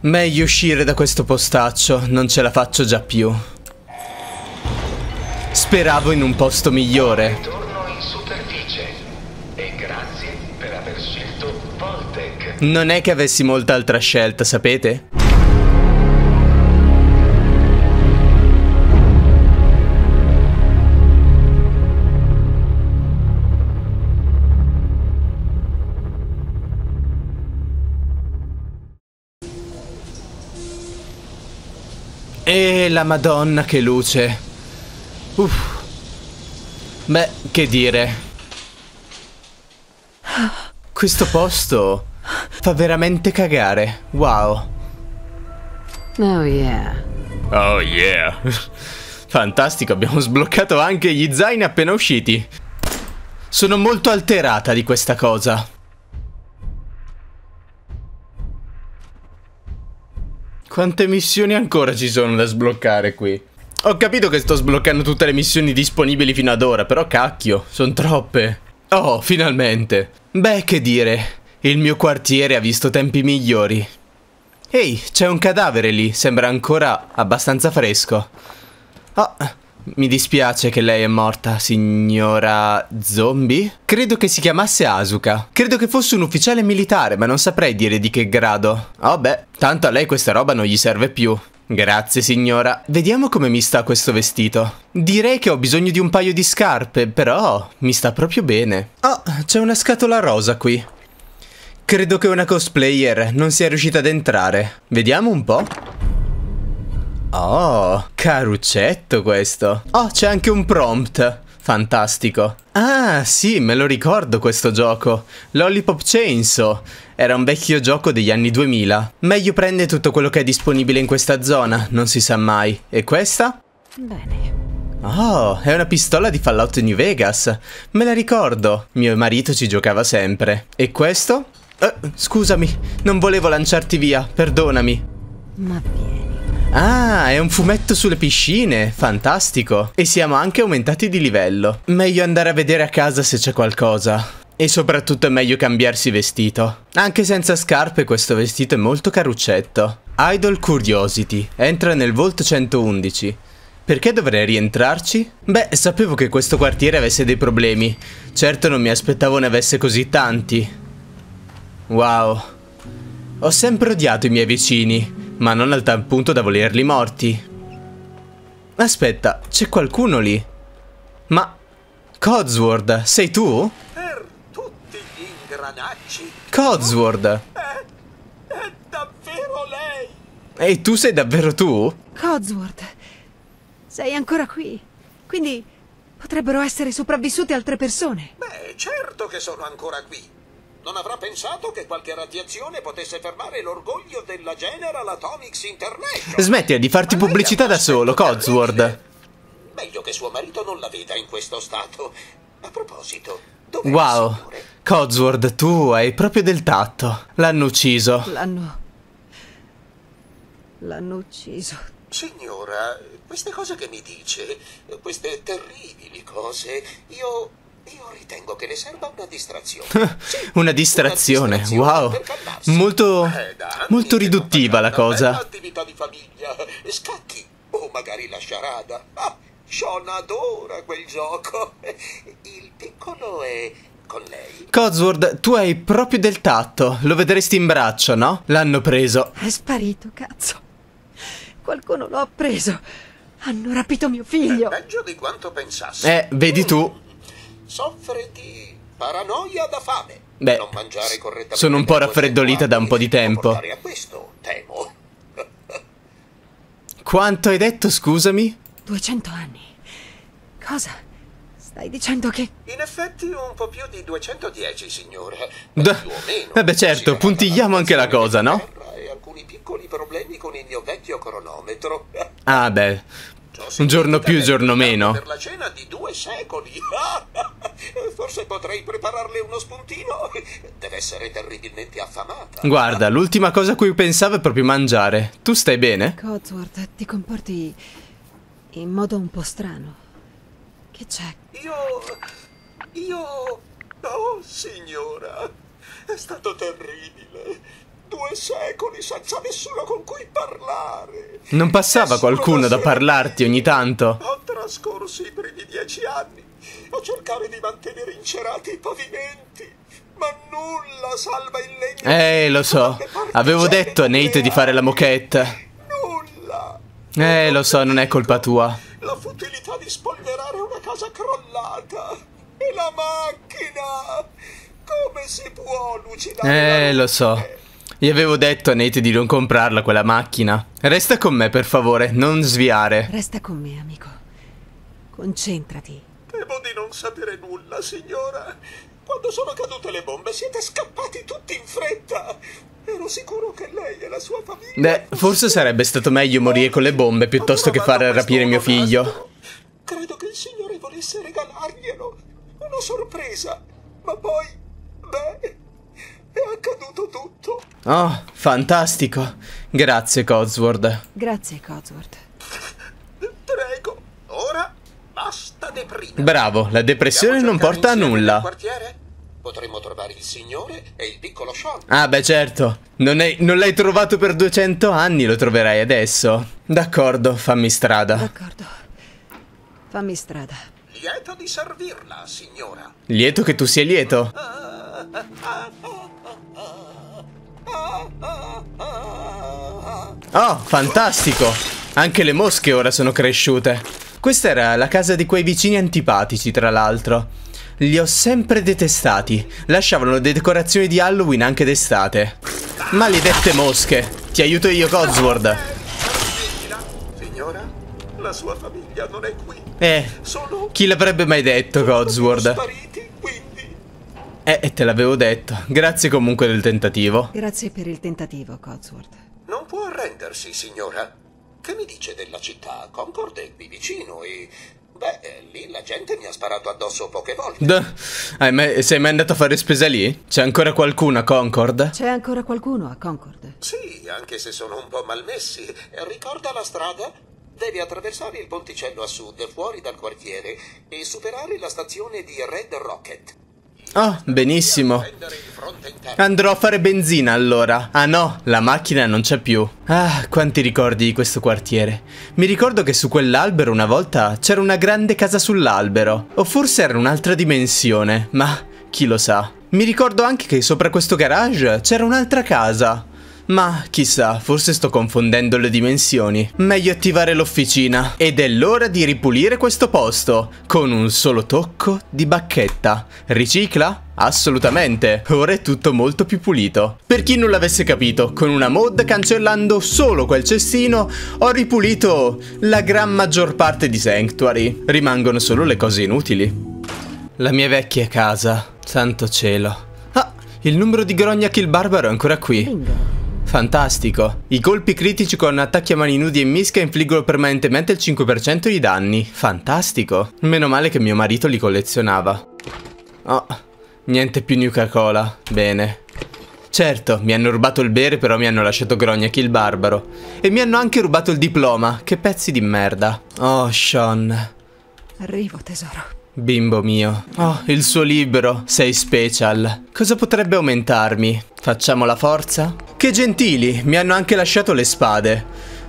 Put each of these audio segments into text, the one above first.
Meglio uscire da questo postaccio, non ce la faccio già più. Speravo in un posto migliore. Non è che avessi molta altra scelta, sapete? E la madonna che luce. Uff. Beh, che dire. Questo posto fa veramente cagare. Wow. Oh yeah. Oh yeah. Fantastico, abbiamo sbloccato anche gli zaini appena usciti. Sono molto alterata di questa cosa. Quante missioni ancora ci sono da sbloccare qui? Ho capito che sto sbloccando tutte le missioni disponibili fino ad ora, però cacchio, sono troppe. Oh, finalmente. Beh, che dire, il mio quartiere ha visto tempi migliori. Ehi, c'è un cadavere lì, sembra ancora abbastanza fresco. Oh, mi dispiace che lei è morta, signora zombie? Credo che si chiamasse Asuka. Credo che fosse un ufficiale militare, ma non saprei dire di che grado. Oh beh, tanto a lei questa roba non gli serve più. Grazie signora. Vediamo come mi sta questo vestito. Direi che ho bisogno di un paio di scarpe, però mi sta proprio bene. Oh, c'è una scatola rosa qui. Credo che una cosplayer non sia riuscita ad entrare. Vediamo un po'. Oh, caruccetto questo. Oh, c'è anche un prompt. Fantastico. Ah, sì, me lo ricordo questo gioco. Lollipop Chainsaw. Era un vecchio gioco degli anni 2000. Meglio prende tutto quello che è disponibile in questa zona, non si sa mai. E questa? Bene. Oh, è una pistola di Fallout New Vegas. Me la ricordo. Mio marito ci giocava sempre. E questo? Eh, scusami, non volevo lanciarti via, perdonami. Ma vieni. Ah, è un fumetto sulle piscine, fantastico. E siamo anche aumentati di livello. Meglio andare a vedere a casa se c'è qualcosa. E soprattutto è meglio cambiarsi vestito. Anche senza scarpe questo vestito è molto caruccetto. Idol Curiosity, entra nel Vault 111. Perché dovrei rientrarci? Beh, sapevo che questo quartiere avesse dei problemi. Certo non mi aspettavo ne avesse così tanti. Wow. Ho sempre odiato i miei vicini, ma non al tal punto da volerli morti. Aspetta, c'è qualcuno lì. Ma... Codsworth, sei tu? per tutti gli ingranaggi. Codsworth! È davvero lei! E tu sei davvero tu? Codsworth. Sei ancora qui. Quindi potrebbero essere sopravvissute altre persone. Beh, certo che sono ancora qui. Non avrà pensato che qualche radiazione potesse fermare l'orgoglio della General Atomics International. Smettila di farti pubblicità da solo, Codsworth. Meglio che suo marito non la veda in questo stato. A proposito, dov'è Wow? Codsworth, tu hai proprio del tatto. L'hanno ucciso. L'hanno. L'hanno ucciso. Signora, queste cose che mi dice, queste terribili cose, io. Io ritengo che le serva una distrazione. Sì, Una distrazione, distrazione wow. Molto, Eh, molto riduttiva la una cosa. attività di famiglia, scacchi o magari la sciarada. Ah, Sean adora quel gioco. Il piccolo è con lei. Codsworth, tu hai proprio del tatto. Lo vedresti in braccio, no? L'hanno preso. È sparito, cazzo. Qualcuno lo ha preso. Hanno rapito mio figlio. Peggio di quanto pensassi. Eh, vedi tu. Soffre di paranoia da fame. Beh, non mangiare correttamente sono un po' raffreddolita da un po' di tempo. a questo, temo. Quanto hai detto, scusami? 200 anni. Cosa? Stai dicendo che... In effetti un po' più di 210, signore. Da- Più o meno. Vabbè, certo, puntigliamo anche la cosa, no? E alcuni piccoli problemi con il mio vecchio cronometro. Ah, beh. Un giorno più, che giorno meno. Per la cena di due secoli. Forse potrei prepararle uno spuntino. Deve essere terribilmente affamata. Guarda, l'ultima cosa a cui pensavo è proprio mangiare. Tu stai bene? Codsworth, ti comporti in modo un po' strano. Che c'è? Io. Io. Oh, signora. È stato terribile. Due secoli senza nessuno con cui parlare. Non passava Nessuno qualcuno da parlarti ogni tanto? Ho trascorso i primi dieci anni a cercare di mantenere incerati i pavimenti, ma nulla salva il legno. Eh, lo so. Avevo detto a Nate di fare la moquette. Nulla. Eh, lo so, non è colpa tua. La futilità di spolverare una casa crollata. E la macchina. Come si può lucidare? Eh, lo so. Gli avevo detto a Nate di non comprarla quella macchina. Resta con me, per favore, non sviare. Resta con me, amico. Concentrati. Temo di non sapere nulla, signora. Quando sono cadute le bombe siete scappati tutti in fretta. Ero sicuro che lei e la sua famiglia. Beh, forse sarebbe stato meglio morire con le bombe piuttosto che far rapire mio figlio. Credo che il signore volesse regalarglielo. Una sorpresa. Ma poi. Beh. È accaduto tutto. Oh, fantastico. Grazie, Codsworth. Grazie, Codsworth. Prego. Ora basta deprimere. Bravo, la depressione non porta a nulla. Potremmo trovare il signore e il piccolo Sean. Ah, beh, certo. Non, non l'hai trovato per 200 anni, lo troverai adesso. D'accordo, fammi strada. D'accordo. Fammi strada. Lieto di servirla, signora. Lieto che tu sia lieto. Oh, fantastico! Anche le mosche ora sono cresciute. Questa era la casa di quei vicini antipatici, tra l'altro. Li ho sempre detestati. Lasciavano le decorazioni di Halloween anche d'estate. Maledette mosche! Ti aiuto io, Codsworth. Sveglia. Signora, la sua famiglia non è qui. Eh, Sono chi l'avrebbe mai detto, quindi. Eh, e te l'avevo detto. Grazie comunque del tentativo. Grazie per il tentativo, Codsworth. Non può arrendersi, signora. Che mi dice della città? Concord è qui vicino e... Beh, eh, lì la gente mi ha sparato addosso poche volte. D- hai mai- sei mai andato a fare spesa lì? C'è ancora qualcuno a Concord? C'è ancora qualcuno a Concord? Sì, anche se sono un po' malmessi. Ricorda la strada? Devi attraversare il ponticello a sud, fuori dal quartiere, e superare la stazione di Red Rocket. Oh, benissimo. Andrò a fare benzina allora. Ah no, la macchina non c'è più. Ah, quanti ricordi di questo quartiere. Mi ricordo che su quell'albero una volta c'era una grande casa sull'albero. O forse era un'altra dimensione, ma chi lo sa. Mi ricordo anche che sopra questo garage c'era un'altra casa. Ma chissà, forse sto confondendo le dimensioni. Meglio attivare l'officina. Ed è l'ora di ripulire questo posto. Con un solo tocco di bacchetta. Ricicla? Assolutamente. Ora è tutto molto più pulito. Per chi non l'avesse capito, con una mod cancellando solo quel cestino, ho ripulito la gran maggior parte di Sanctuary. Rimangono solo le cose inutili. La mia vecchia casa. Santo cielo. Ah, il numero di Grognac il barbaro è ancora qui. Fantastico. I colpi critici con attacchi a mani nudi e mischia infliggono permanentemente il 5% di danni. Fantastico. Meno male che mio marito li collezionava. Oh, niente più Nuka Cola. Bene. Certo, mi hanno rubato il bere, però mi hanno lasciato Grognac il barbaro. E mi hanno anche rubato il diploma. Che pezzi di merda. Oh, Sean. Arrivo, tesoro. Bimbo mio. Oh, il suo libro. Sei special. Cosa potrebbe aumentarmi? Facciamo la forza? Che gentili, mi hanno anche lasciato le spade.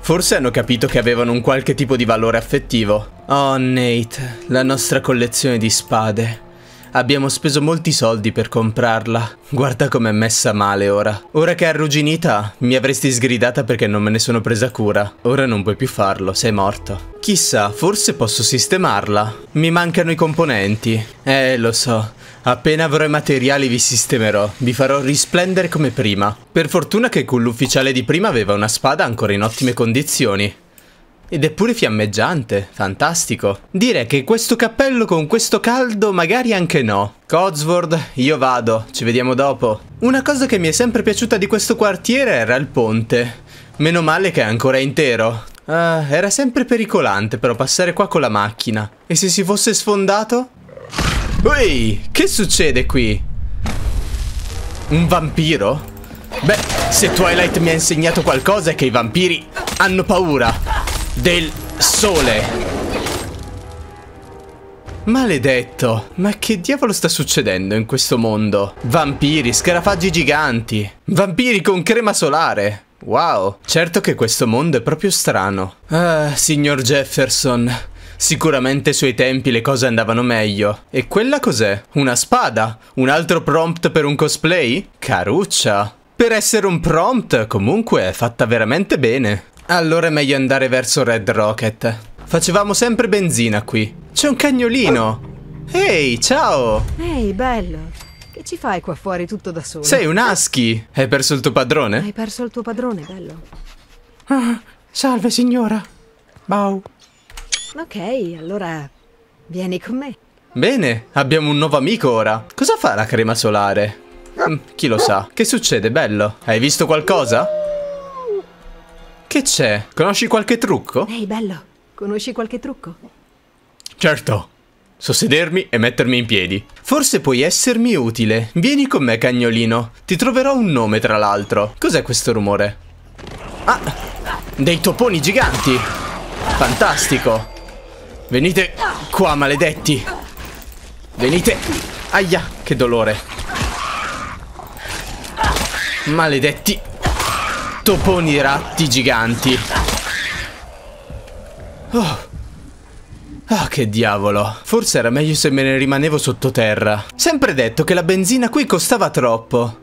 Forse hanno capito che avevano un qualche tipo di valore affettivo. Oh, Nate, la nostra collezione di spade. Abbiamo speso molti soldi per comprarla. Guarda com'è messa male ora. Ora che è arrugginita, mi avresti sgridata perché non me ne sono presa cura. Ora non puoi più farlo, sei morto. Chissà, forse posso sistemarla. Mi mancano i componenti. Eh, lo so. Appena avrò i materiali vi sistemerò. Vi farò risplendere come prima. Per fortuna che quell'ufficiale di prima aveva una spada ancora in ottime condizioni. Ed è pure fiammeggiante, fantastico. Direi che questo cappello con questo caldo magari anche no. Codsworth, io vado, ci vediamo dopo. Una cosa che mi è sempre piaciuta di questo quartiere era il ponte. Meno male che è ancora intero. Ah, era sempre pericolante però passare qua con la macchina. E se si fosse sfondato? Ehi, che succede qui? Un vampiro? Beh, se Twilight mi ha insegnato qualcosa è che i vampiri hanno paura del sole. Maledetto, ma che diavolo sta succedendo in questo mondo? Vampiri, scarafaggi giganti, vampiri con crema solare. Wow, certo che questo mondo è proprio strano. Ah, signor Jefferson, sicuramente ai suoi tempi le cose andavano meglio. E quella cos'è? Una spada? Un altro prompt per un cosplay? Caruccia. Per essere un prompt, comunque, è fatta veramente bene. Allora è meglio andare verso Red Rocket. Facevamo sempre benzina qui. C'è un cagnolino. Ehi, ciao! Ehi, bello. Che ci fai qua fuori tutto da solo? Sei un husky. Hai perso il tuo padrone? Hai perso il tuo padrone, bello. Ah, salve signora. Bau. Ok, allora vieni con me. Bene, abbiamo un nuovo amico ora. Cosa fa la crema solare? Mm, chi lo sa. Che succede, bello? Hai visto qualcosa? Che c'è? Conosci qualche trucco? Ehi, bello. Conosci qualche trucco? Certo. So sedermi e mettermi in piedi. Forse puoi essermi utile. Vieni con me, cagnolino. Ti troverò un nome, tra l'altro. Cos'è questo rumore? Ah, dei toponi giganti. Fantastico. Venite qua, maledetti. Venite. Aia, che dolore. Maledetti. Toponi ratti giganti. Oh. Ah, che diavolo. Forse era meglio se me ne rimanevo sottoterra. Sempre detto che la benzina qui costava troppo.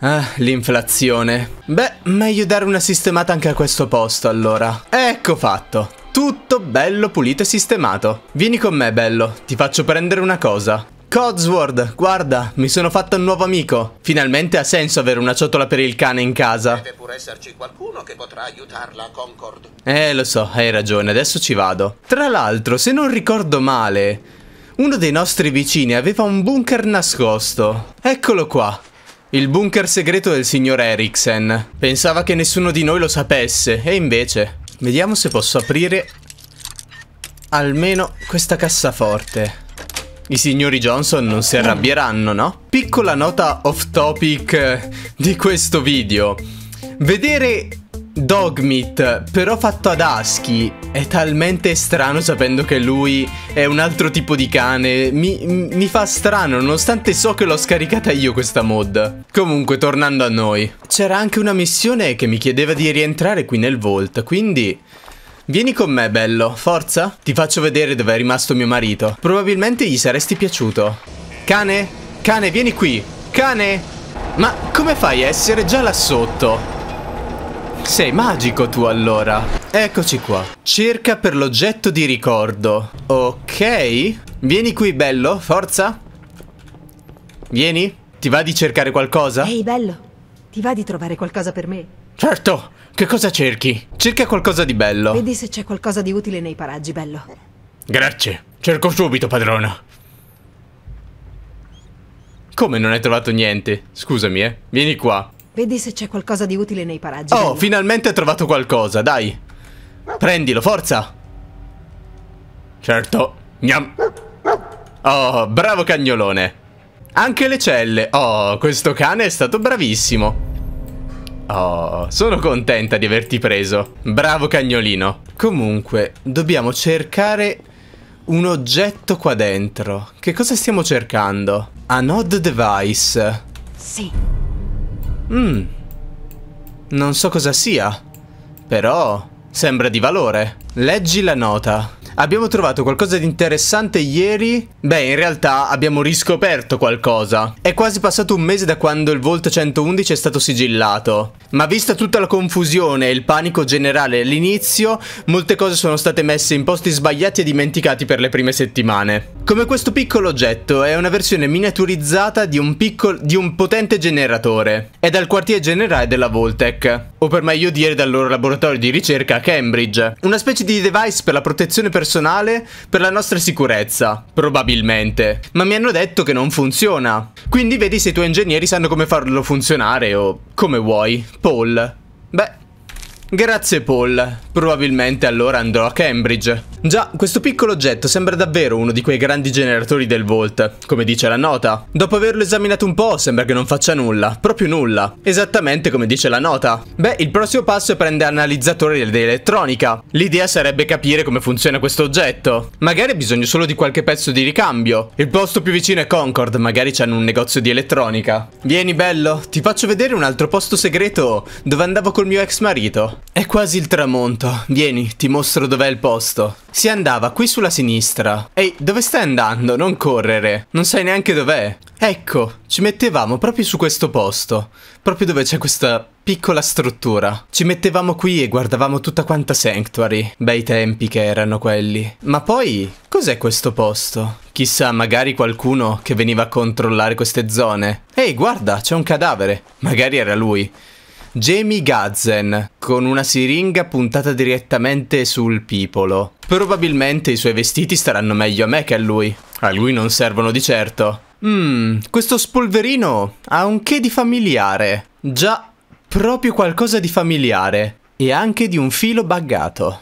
Ah, l'inflazione. Beh, meglio dare una sistemata anche a questo posto, allora. Ecco fatto. Tutto bello, pulito e sistemato. Vieni con me, bello. Ti faccio prendere una cosa. Codsworth, guarda, mi sono fatto un nuovo amico. Finalmente ha senso avere una ciotola per il cane in casa. Deve pure esserci qualcuno che potrà aiutarla Concord. Eh, lo so, hai ragione, adesso ci vado. Tra l'altro, se non ricordo male, uno dei nostri vicini aveva un bunker nascosto. Eccolo qua. Il bunker segreto del signor Eriksen. Pensava che nessuno di noi lo sapesse, e invece... Vediamo se posso aprire almeno questa cassaforte. I signori Johnson non si arrabbieranno, no? Piccola nota off topic eh, di questo video. Vedere Dogmeat, però fatto ad Husky, è talmente strano sapendo che lui è un altro tipo di cane. Mi, mi, fa strano, nonostante so che l'ho scaricata io questa mod. Comunque, tornando a noi. C'era anche una missione che mi chiedeva di rientrare qui nel Vault, quindi... Vieni con me, bello. Forza? Ti faccio vedere dove è rimasto mio marito. Probabilmente gli saresti piaciuto. Cane? Cane, vieni qui. Cane? Ma come fai a essere già là sotto? Sei magico tu allora. Eccoci qua. Cerca per l'oggetto di ricordo. Ok. Vieni qui, bello. Forza. Vieni. Ti va di cercare qualcosa? Ehi, bello. Ti va di trovare qualcosa per me? Certo. Che cosa cerchi? Cerca qualcosa di bello. Vedi se c'è qualcosa di utile nei paraggi, bello. Grazie. Cerco subito, padrona. Come non hai trovato niente? Scusami, eh. Vieni qua. Vedi se c'è qualcosa di utile nei paraggi. Oh, bello. finalmente hai trovato qualcosa, dai. Prendilo, forza. Certo. Gnam. Oh, bravo cagnolone. Anche le celle. Oh, questo cane è stato bravissimo. Oh, sono contenta di averti preso. Bravo cagnolino. Comunque, dobbiamo cercare un oggetto qua dentro. Che cosa stiamo cercando? Anode device. Sì. Mmm. Non so cosa sia. Però sembra di valore. Leggi la nota. Abbiamo trovato qualcosa di interessante ieri? Beh, in realtà abbiamo riscoperto qualcosa. È quasi passato un mese da quando il Volt 111 è stato sigillato. Ma vista tutta la confusione e il panico generale all'inizio, molte cose sono state messe in posti sbagliati e dimenticati per le prime settimane. Come questo piccolo oggetto è una versione miniaturizzata di un, piccolo, di un potente generatore. È dal quartier generale della Voltec, o per meglio dire dal loro laboratorio di ricerca a Cambridge. Una specie di device per la protezione personale per la nostra sicurezza, probabilmente. Ma mi hanno detto che non funziona. Quindi vedi se i tuoi ingegneri sanno come farlo funzionare o come vuoi. Paul. Beh, Grazie Paul, probabilmente allora andrò a Cambridge. Già, questo piccolo oggetto sembra davvero uno di quei grandi generatori del Volt, come dice la nota. Dopo averlo esaminato un po', sembra che non faccia nulla, proprio nulla. Esattamente come dice la nota. Beh, il prossimo passo è prendere analizzatore di elettronica. L'idea sarebbe capire come funziona questo oggetto. Magari ha bisogno solo di qualche pezzo di ricambio. Il posto più vicino è Concord, magari c'hanno un negozio di elettronica. Vieni bello, ti faccio vedere un altro posto segreto dove andavo col mio ex marito. È quasi il tramonto. Vieni, ti mostro dov'è il posto. Si andava qui sulla sinistra. Ehi, dove stai andando? Non correre. Non sai neanche dov'è. Ecco, ci mettevamo proprio su questo posto. Proprio dove c'è questa piccola struttura. Ci mettevamo qui e guardavamo tutta quanta Sanctuary. Bei tempi che erano quelli. Ma poi, cos'è questo posto? Chissà, magari qualcuno che veniva a controllare queste zone. Ehi, guarda, c'è un cadavere. Magari era lui. Jamie Gazen, con una siringa puntata direttamente sul pipolo. Probabilmente i suoi vestiti staranno meglio a me che a lui. A lui non servono di certo. Mmm, questo spolverino ha un che di familiare. Già, proprio qualcosa di familiare. E anche di un filo buggato.